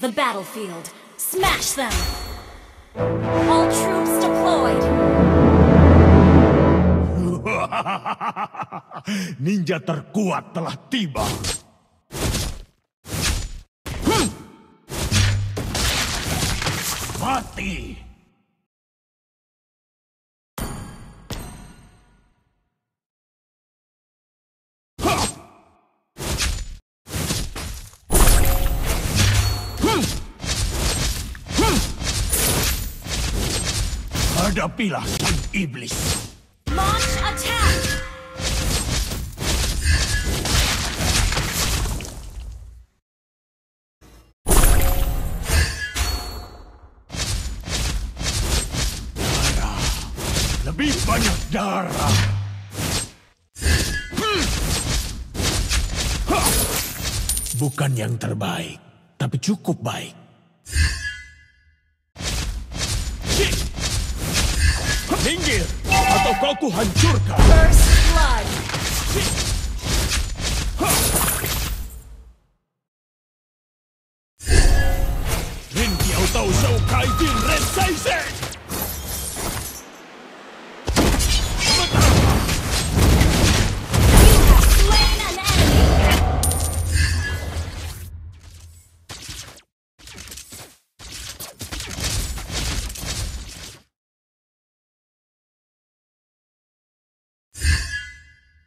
The battlefield. Smash them! All troops deployed! Ninja terkuat telah tiba. Hmm. Mati! Hadapilah sang iblis. Launch attack! Darah. Lebih banyak darah. Hmm. Bukan yang terbaik, tapi cukup baik. Kau ku hancurkan. First blood! Rin Kiao Tao Shou Kai Jin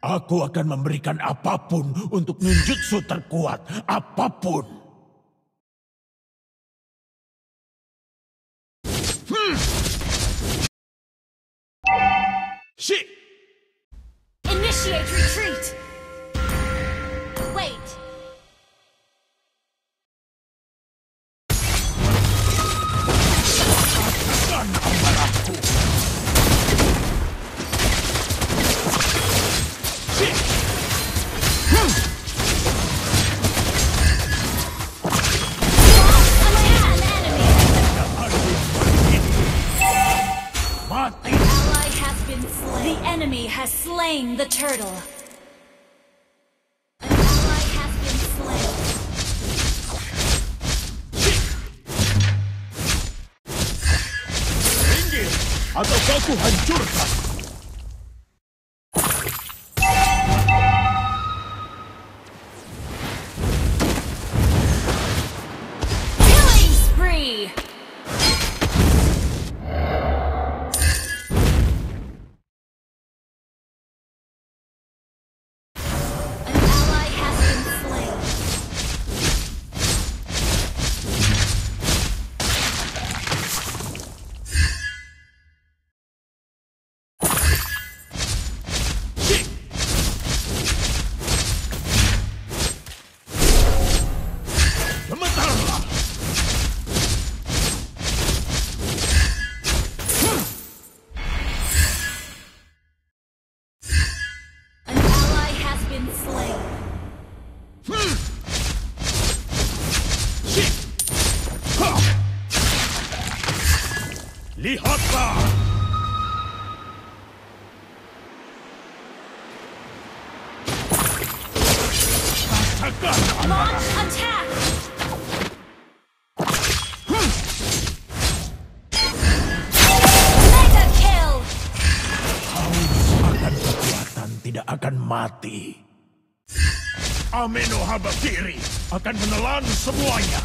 Aku akan memberikan apa pun untuk ninjutsu terkuat. Apa pun. Hmm. Shit! Initiate retreat! Turtle. An ally has been slain. Atau kau hancurkan. Mati. Ameno Habakiri akan menelan semuanya.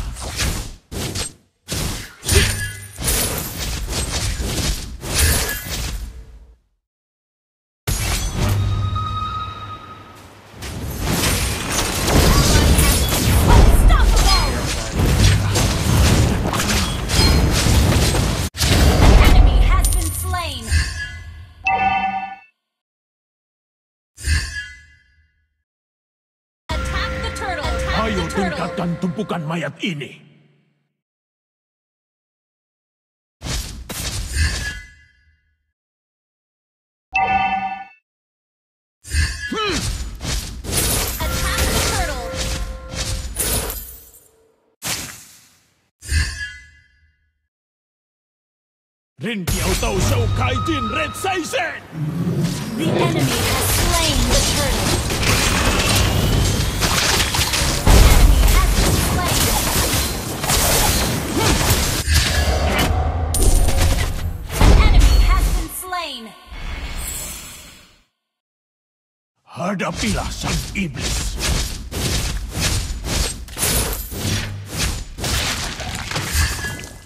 Tingkatkan tumpukan mayat ini. Turtle! Rin Kiao Tao Shou Kai Jin Red Sai! The enemy has slain Hadapilah sang iblis.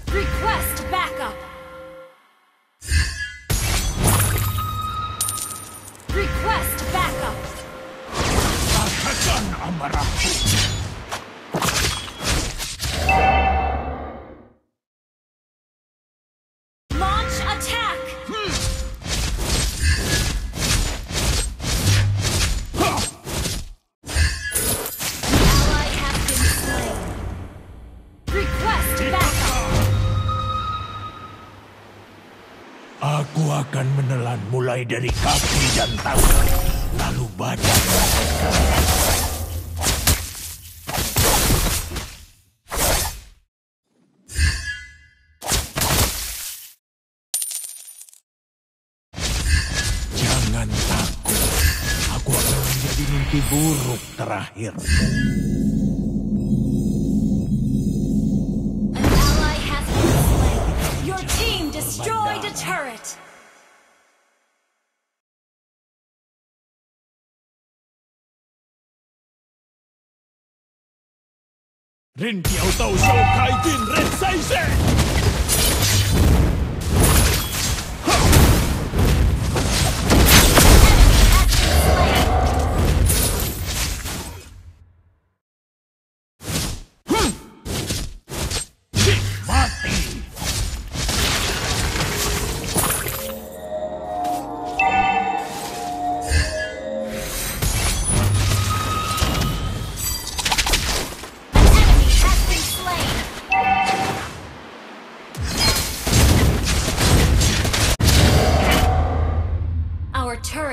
Request mulai dari kaki dan tangan, lalu badan. Jangan takut, aku akan menjadi mimpi buruk terakhir. Turret. 任吊刀削开进裂地裂三界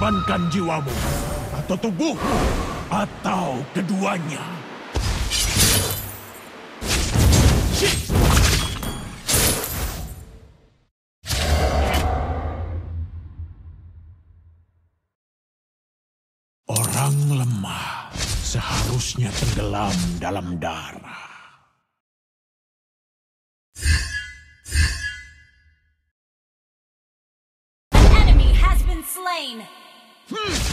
Korbankan jiwamu atau tubuhmu atau keduanya. Orang lemah seharusnya tenggelam dalam darah. Slain! Request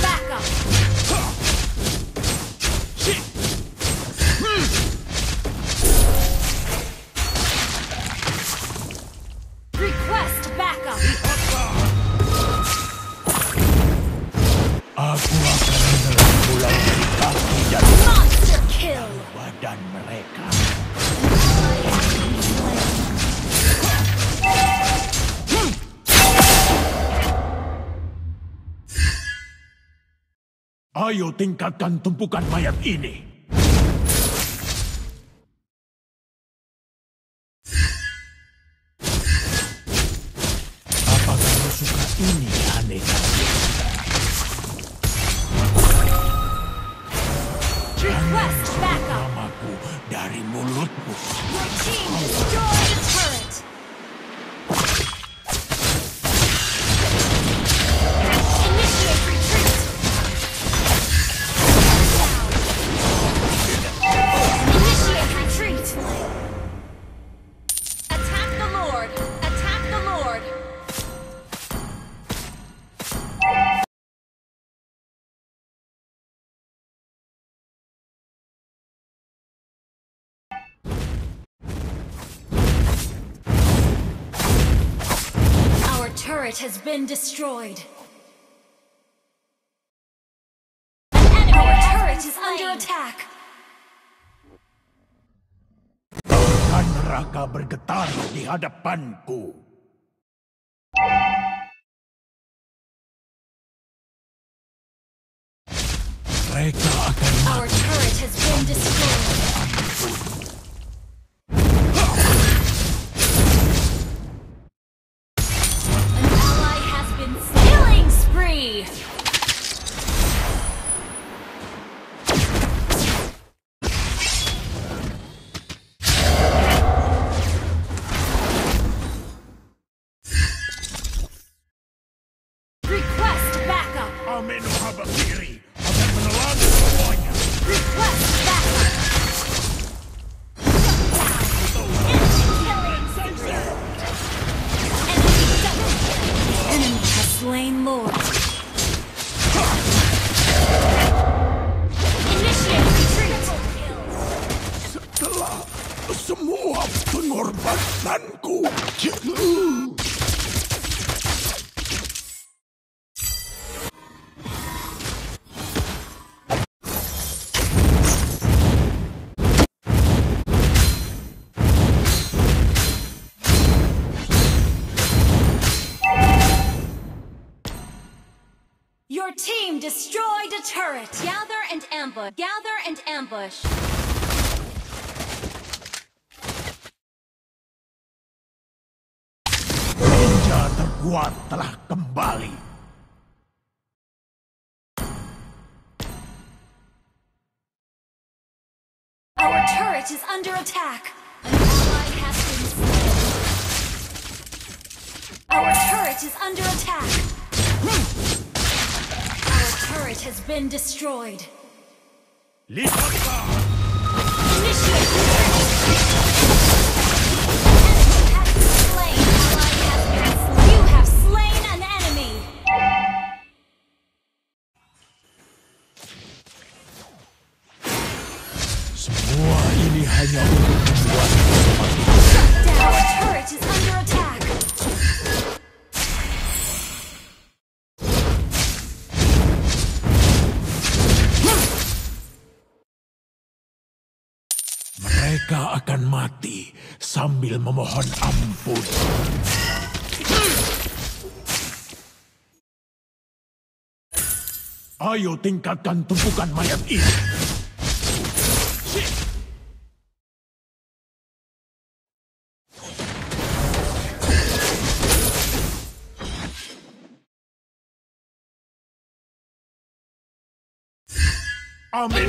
backup! Request backup! Aku akan menelan mulai dari kaki dan Monster kill! badan mereka. Ayo tingkatkan tumpukan mayat ini. Turret has been destroyed. An enemy Our turret is under attack. Bahkan neraka bergetar di hadapanku. Mereka akan Our turret has been destroyed. Turret. Gather and ambush. Gather and ambush. Ninja terkuat telah kembali. Our turret is under attack. An ally has been slain. Our turret is under attack. Has been destroyed. Lipatlah! Mereka akan mati sambil memohon ampun. Ayo tingkatkan tumpukan mayat ini. Amin.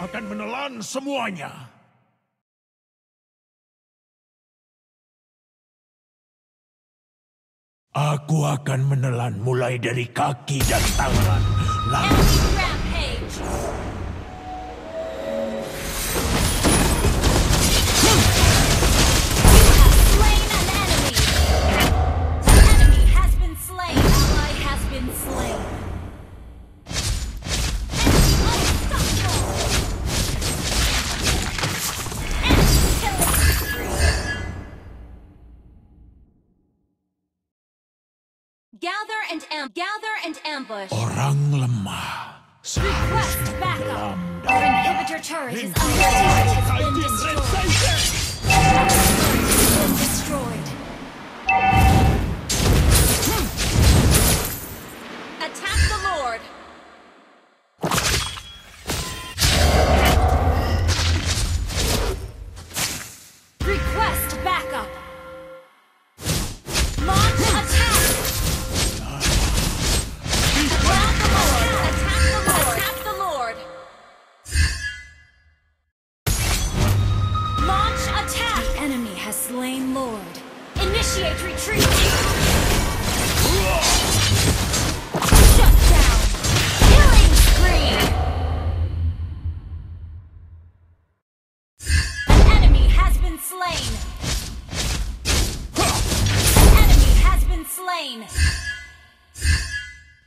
Akan menelan semuanya. Aku akan menelan mulai dari kaki dan tangan. Lalu and am gather and ambush. orang lemah Request backup. Our inhibitor turret is under attack. Has been destroyed. Has been destroyed. Initiate retreat. Shut down. Killing spree. An enemy has been slain. An enemy has been slain.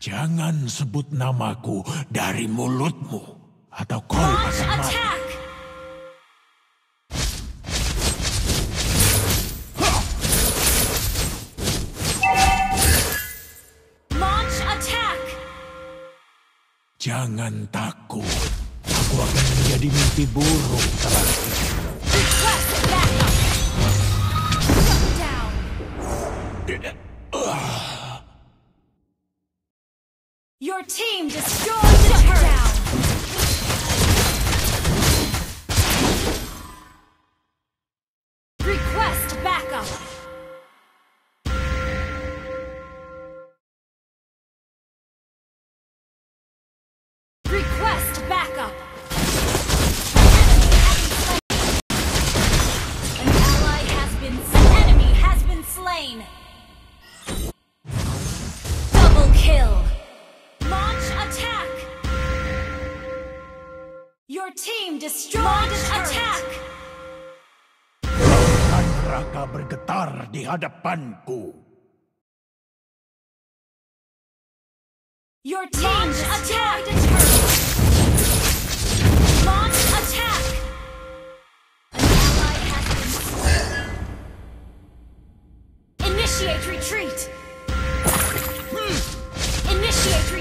Jangan sebut namaku dari mulutmu, atau kau akan mati. Jangan takut. Aku akan menjadi mimpi buruk terakhir. Your team destroyed destroyed Launch attack. Dan neraka bergetar di hadapanku. Your team destroyed a turret. Launch attack. An ally has been slain. Initiate retreat. Initiate retreat. Initiate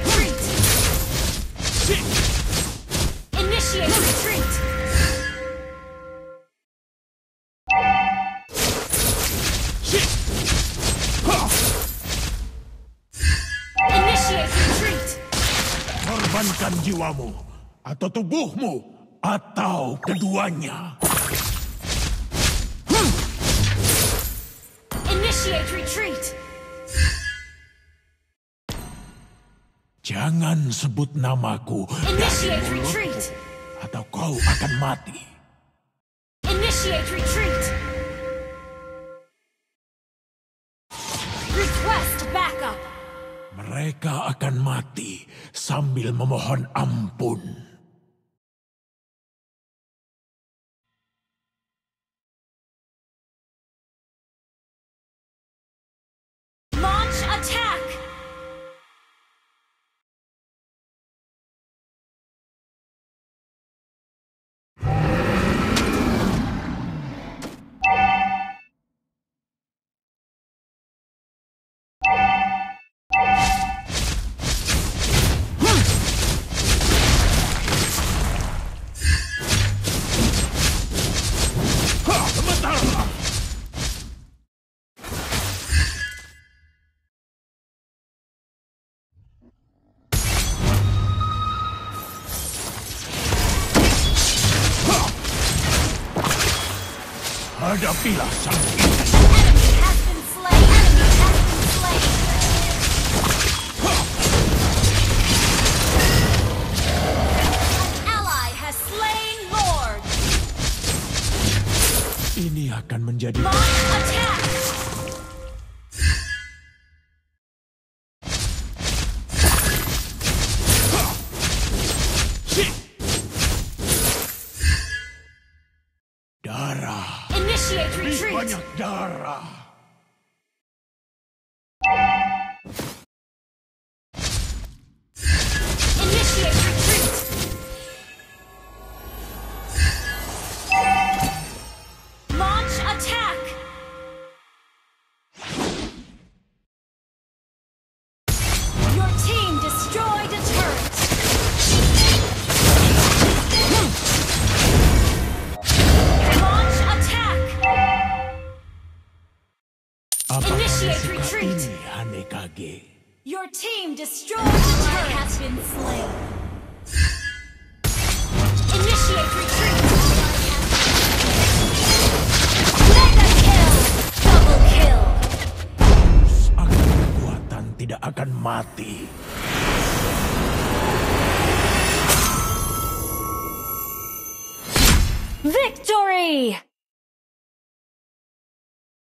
jiwamu, atau tubuhmu, atau keduanya. Initiate retreat. Jangan sebut namaku Initiate retreat. atau kau akan mati. Initiate retreat. Mereka akan mati sambil memohon ampun. Hanekage? Your team destroyed a turret. has been slain. Initiate retreat. Mega kill. Double kill. Kekuatan tidak akan mati. Victory!